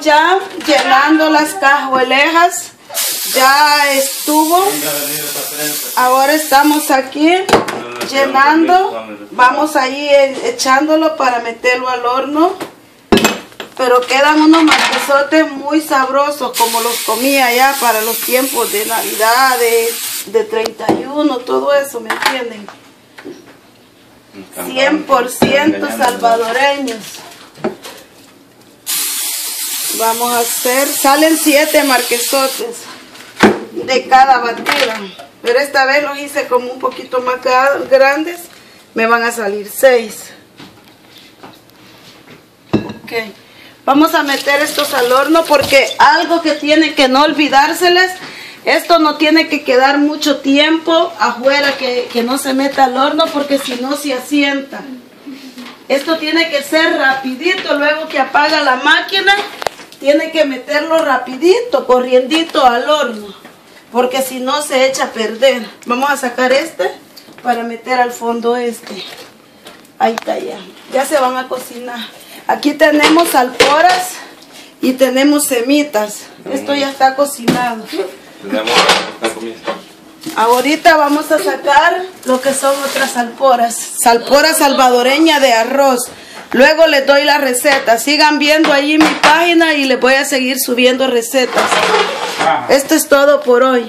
Ya llenando las cajuelejas, ya estuvo. Ahora estamos aquí llenando. Vamos ahí e- echándolo para meterlo al horno. Pero quedan unos marquesotes muy sabrosos como los comía ya para los tiempos de Navidad, de, de 31, todo eso, ¿me entienden? 100% salvadoreños. Vamos a hacer, salen siete marquesotes de cada batida. Pero esta vez los hice como un poquito más gra- grandes. Me van a salir seis. Ok. Vamos a meter estos al horno porque algo que tiene que no olvidárseles. Esto no tiene que quedar mucho tiempo afuera que, que no se meta al horno porque si no se asienta. Esto tiene que ser rapidito, luego que apaga la máquina, tiene que meterlo rapidito, corriendito al horno, porque si no se echa a perder. Vamos a sacar este para meter al fondo este. Ahí está ya. Ya se van a cocinar. Aquí tenemos alporas y tenemos semitas. Esto ya está cocinado. Ahorita vamos a sacar lo que son otras salporas. Salpora salvadoreña de arroz. Luego les doy la receta. Sigan viendo allí mi página y les voy a seguir subiendo recetas. Esto es todo por hoy.